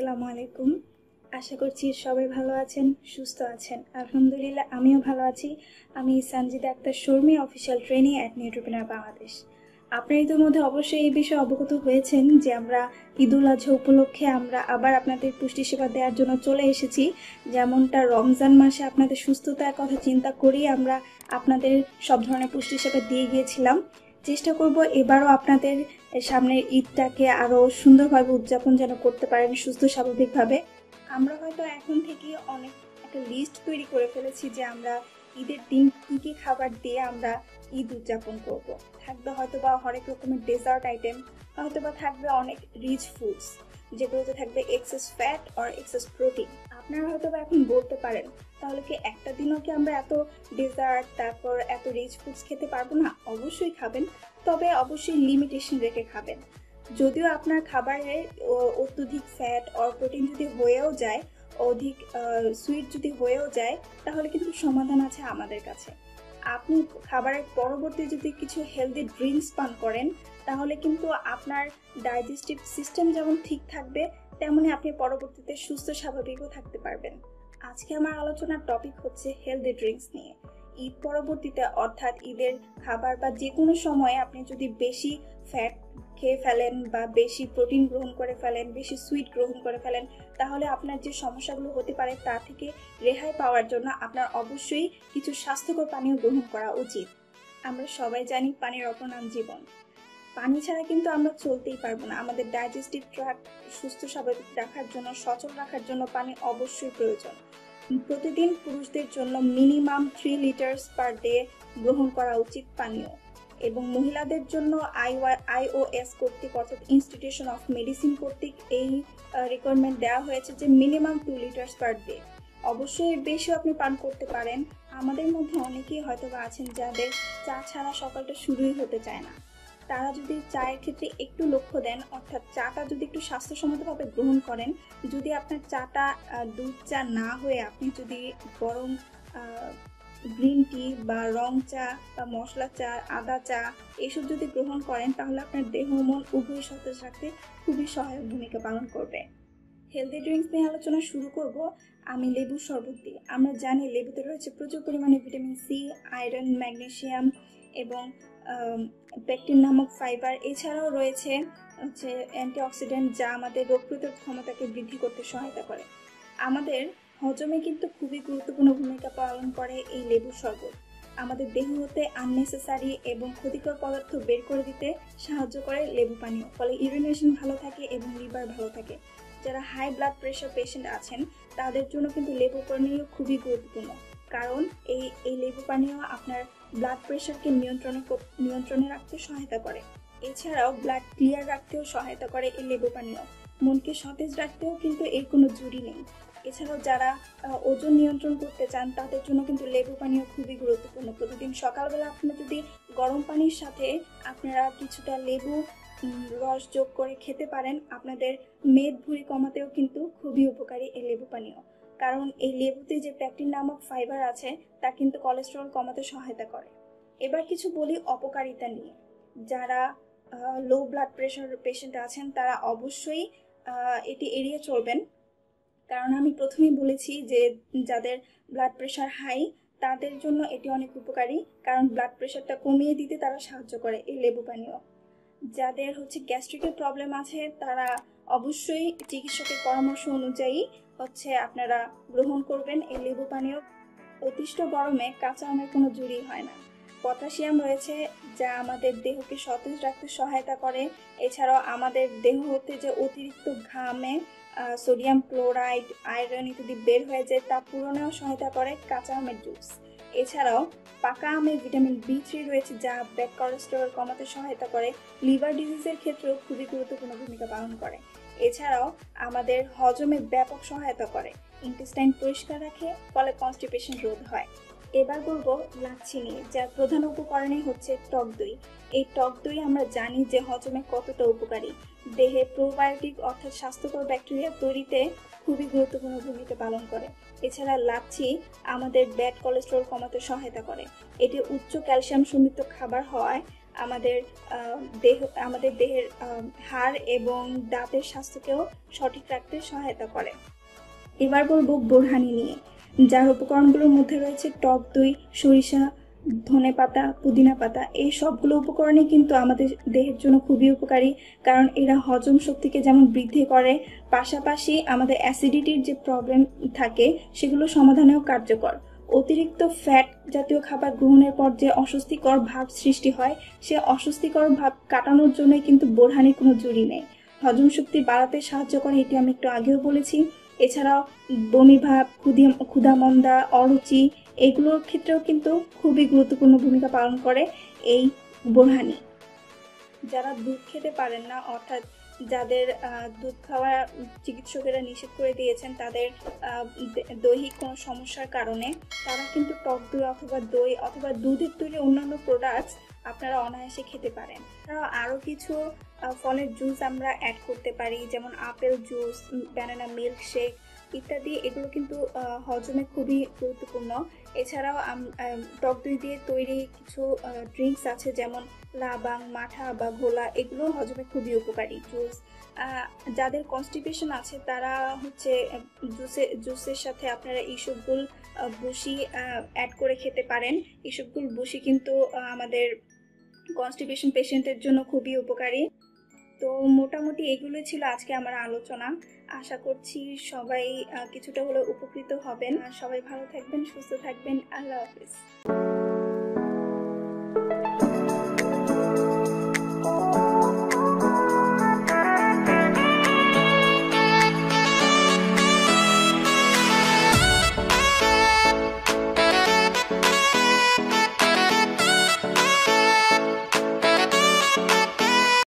আসসালামু আলাইকুম। আশা করছি সবাই ভালো আছেন, সুস্থ আছেন। আলহামদুলিল্লাহ, আমিও ভালো আছি। আমি Sanjida Akter Sharmi, official training at Nutripreneur Bangladesh. আপনারা ইতিমধ্যে অবশ্যই এই বিষয়ে অবগত হয়েছেন যে আমরা ঈদুল আজহা উপলক্ষে আমরা আবার আপনাদের পুষ্টি সেবা দেওয়ার জন্য চলে এসেছি। যেমনটা রমজান মাসে আপনাদের সুস্থতার কথা চিন্তা করেই আমরা আপনাদের সব ধরনের পুষ্টি সেবা দিয়ে গিয়েছিলাম। চেষ্টা করব এবারও আপনাদের সামনের ঈদটাকে আরও সুন্দরভাবে উদযাপন যেন করতে পারেন সুস্থ স্বাভাবিকভাবে। আমরা হয়তো এখন থেকে অনেক একটা লিস্ট তৈরি করে ফেলেছি যে আমরা ঈদের দিন কি কি খাবার দিয়ে আমরা ঈদ উদযাপন করব। থাকবে হয়তো বা হরেক রকমের ডেজার্ট আইটেম হয়তো বা থাকবে অনেক রিচ ফুডস যেগুলোতে থাকবে এক্সেস ফ্যাট আর এক্সেস প্রোটিন আপনারা হয়তো বা এখন বলতে পারেন, তাহলে কি একটা দিনও কি আমরা এত ডেজার্ট তারপর এত রিচ ফুডস খেতে পারব না? অবশ্যই খাবেন। তবে অবশ্যই লিমিটেশন রেখে খাবেন। যদিও আপনার খাবারে অত্যধিক ফ্যাট অর প্রোটিন যদি হয়েও যায়, অধিক সুইট যদি হয়েও যায়, তাহলে কিন্তু সমাধান আছে আমাদের কাছে। আপনি খাবারের পরবর্তী যদি কিছু হেলদি ড্রিঙ্কস পান করেন, তাহলে কিন্তু আপনার ডাইজেস্টিভ সিস্টেম যেমন ঠিক থাকবে, তেমনি আপনি পরবর্তীতে সুস্থ স্বাভাবিকও থাকতে পারবেন। আজকে আমার আলোচনার টপিক হচ্ছে হেলদি ড্রিঙ্কস নিয়ে। ঈদ পরবর্তীতে, অর্থাৎ ঈদের খাবার বা যে কোনো সময়ে আপনি যদি বেশি ফ্যাট খেয়ে ফেলেন বা বেশি প্রোটিন গ্রহণ করে ফেলেন, বেশি সুইট গ্রহণ করে ফেলেন, তাহলে আপনার যে সমস্যাগুলো হতে পারে তা থেকে রেহাই পাওয়ার জন্য আপনার অবশ্যই কিছু স্বাস্থ্যকর পানীয় গ্রহণ করা উচিত। আমরা সবাই জানি পানির অপর নাম জীবন। পানি ছাড়া কিন্তু আমরা চলতেই পারব না। আমাদের ডাইজেস্টিভ ট্র্যাক সুস্থ স্বাভাবিক রাখার জন্য, সচল রাখার জন্য পানি অবশ্যই প্রয়োজন। প্রতিদিন পুরুষদের জন্য minimum three litres per day গ্রহণ করা উচিত পানীয় এবং মহিলাদের জন্য আইওএস কর্তৃক অর্থাৎ ইনস্টিটিউশন অফ মেডিসিন কর্তৃক এই রিকোয়ারমেন্ট দেওয়া হয়েছে যে minimum two litres per day অবশ্যই এর বেশিও আপনি পান করতে পারেন। আমাদের মধ্যে অনেকেই হয়তো বা আছেন যাদের চা ছাড়া সকালটা শুরুই হতে চায় না। তারা যদি চায়ের ক্ষেত্রে একটু লক্ষ্য দেন, অর্থাৎ চাটা যদি একটু স্বাস্থ্যসম্মতভাবে গ্রহণ করেন, যদি আপনার চাটা দুধ চা না হয়ে আপনি যদি গরম গ্রিন টি বা রং চা বা মশলা চা, আদা চা এসব যদি গ্রহণ করেন, তাহলে আপনার দেহ, মন উভয় সতেজ রাখতে খুবই সহায়ক ভূমিকা পালন করবে। হেলদি ড্রিঙ্কস নিয়ে আলোচনা শুরু করব। আমি লেবু শরবত দিয়ে আমরা জানি লেবুতে রয়েছে প্রচুর পরিমাণে ভিটামিন সি, আয়রন ম্যাগনেসিয়াম এবং পেকটিন নামক ফাইবার এছাড়াও রয়েছে, হচ্ছে অ্যান্টিঅক্সিডেন্ট যা আমাদের রোগ প্রতিরোধ ক্ষমতাকে বৃদ্ধি করতে সহায়তা করে। আমাদের হজমে কিন্তু খুবই গুরুত্বপূর্ণ ভূমিকা পালন করে এই লেবু শরবত। আমাদের দেহ হতে আননেসেসারি এবং ক্ষতিকর পদার্থ বের করে দিতে সাহায্য করে লেবু পানীয়, ফলে ইউরিনেশন ভালো থাকে এবং লিভার ভালো থাকে। যারা হাই ব্লাড প্রেশার পেশেন্ট আছেন, তাদের জন্য কিন্তু লেবু পানীয় খুবই গুরুত্বপূর্ণ। কারণ এই এই লেবু পানীয় আপনার ব্লাড প্রেশারকে নিয়ন্ত্রণে নিয়ন্ত্রণে রাখতে সহায়তা করে। এছাড়াও ব্লাড ক্লিয়ার রাখতেও সহায়তা করে এই লেবু পানীয়। মনকে সতেজ রাখতেও কিন্তু এর কোনো জুড়ি নেই। এছাড়াও যারা ওজন নিয়ন্ত্রণ করতে চান, তাদের জন্য কিন্তু লেবু পানীয় খুবই গুরুত্বপূর্ণ। প্রতিদিন সকালবেলা আপনারা যদি গরম পানির সাথে আপনারা কিছুটা লেবু রস যোগ করে খেতে পারেন, আপনাদের মেদ ভুঁড়ি কমাতেও কিন্তু খুবই উপকারী এই লেবু পানীয়। কারণ এই লেবুতে যে প্যাকটিন নামক ফাইবার আছে, তা কিন্তু কোলেস্টেরল কমাতে সহায়তা করে। এবার কিছু বলি অপকারিতা নিয়ে। যারা লো ব্লাড প্রেশার পেশেন্ট আছেন, তারা অবশ্যই এটি এড়িয়ে চলবেন। কারণ আমি প্রথমেই বলেছি যে, যাদের ব্লাড প্রেশার হাই তাদের জন্য এটি অনেক উপকারী। কারণ ব্লাড প্রেশারটা কমিয়ে দিতে তারা সাহায্য করে এই লেবু পানীয়। যাদের হচ্ছে গ্যাস্ট্রিকের প্রবলেম আছে, তারা অবশ্যই চিকিৎসকের পরামর্শ অনুযায়ী হচ্ছে আপনারা গ্রহণ করবেন এই লেবু পানীয়। অতিষ্ঠ গরমে কাঁচা আমের কোনো জুড়ি হয় না। পটাশিয়াম রয়েছে যা আমাদের দেহকে সতেজ রাখতে সহায়তা করে। এছাড়াও আমাদের দেহ হতে যে অতিরিক্ত ঘামে সোডিয়াম ক্লোরাইড, আয়রন ইত্যাদি বের হয়ে যায়, তা পূরণেও সহায়তা করে কাঁচা আমের জুস। এছাড়াও পাকা আমে ভিটামিন বি থ্রি রয়েছে যা ব্যাড কোলেস্টেরল কমাতে সহায়তা করে। লিভার ডিজিজের ক্ষেত্রেও খুবই গুরুত্বপূর্ণ ভূমিকা পালন করে। এছাড়াও আমাদের হজমে ব্যাপক সহায়তা করে। ইন্টেস্টাইন পরিষ্কার রাখে, ফলে কনস্টিপেশন রোধ হয়। এবার বলব লাচ্ছি নিয়ে, যার প্রধান উপকরণই হচ্ছে টক দই। এই টক দই আমরা জানি যে হজমে কতটা উপকারী। দেহে প্রোবায়োটিক অর্থাৎ স্বাস্থ্যকর ব্যাকটেরিয়া তৈরিতে খুবই গুরুত্বপূর্ণ ভূমিকা পালন করে। এছাড়া লাচ্ছি আমাদের ব্যাড কোলেস্ট্রল কমাতে সহায়তা করে। এটি উচ্চ ক্যালসিয়াম সমৃদ্ধ খাবার হওয়ায় আমাদের দেহ, আমাদের দেহের হাড় এবং দাঁতের স্বাস্থ্যকেও সঠিক রাখতে সহায়তা করে। এবার বলব বোরহানি নিয়ে। যার উপকরণগুলোর মধ্যে রয়েছে টক দই, সরিষা, ধনে পাতা, পুদিনা পাতা। এই সবগুলো উপকরণই কিন্তু আমাদের দেহের জন্য খুবই উপকারী, কারণ এরা হজম শক্তিকে যেমন বৃদ্ধি করে, পাশাপাশি আমাদের অ্যাসিডিটির যে প্রবলেম থাকে, সেগুলো সমাধানেও কার্যকর। অতিরিক্ত ফ্যাট জাতীয় খাবার গ্রহণের পর যে অস্বস্তিকর ভাব সৃষ্টি হয়, সে অস্বস্তিকর ভাব কাটানোর জন্য কিন্তু বোরহানির কোনো জুড়ি নেই। হজম শক্তি বাড়াতে সাহায্য করে এটি আমি একটু আগেও বলেছি। এছাড়াও বমি ভাব ক্ষুদি ক্ষুধামন্দা, অরুচি এগুলোর ক্ষেত্রেও কিন্তু খুবই গুরুত্বপূর্ণ ভূমিকা পালন করে এই বোরহানি। যারা দুধ খেতে পারেন না, অর্থাৎ যাদের দুধ খাওয়া চিকিৎসকেরা নিষেধ করে দিয়েছেন তাদের দৈহিক কোনো সমস্যার কারণে, তারা কিন্তু টক দই অথবা দই অথবা দুধের তৈরি অন্যান্য প্রোডাক্টস আপনারা অনায়াসে খেতে পারেন। তারা আরও কিছু ফলের জুস আমরা অ্যাড করতে পারি, যেমন apple juice banana milkshake ইত্যাদি, এগুলো কিন্তু হজমে খুবই গুরুত্বপূর্ণ। এছাড়াও টক দই দিয়ে তৈরি কিছু ড্রিঙ্কস আছে, যেমন লাবাং, মাঠা বা ঘোলা, এগুলো হজমে খুবই উপকারী জুস যাদের কনস্টিপেশন আছে, তারা হচ্ছে জুসে জুসের সাথে আপনারা ইসবগুল বুশি অ্যাড করে খেতে পারেন। ইসবগুল বুশি কিন্তু আমাদের কনস্টিপেশন পেশেন্টের জন্য খুবই উপকারী। তো মোটামুটি এগুলো ছিল আজকে আমার আলোচনা। আশা করছি সবাই কিছুটা হলেও উপকৃত হবেন। আর সবাই ভালো থাকবেন, সুস্থ থাকবেন। আল্লাহ হাফিজ।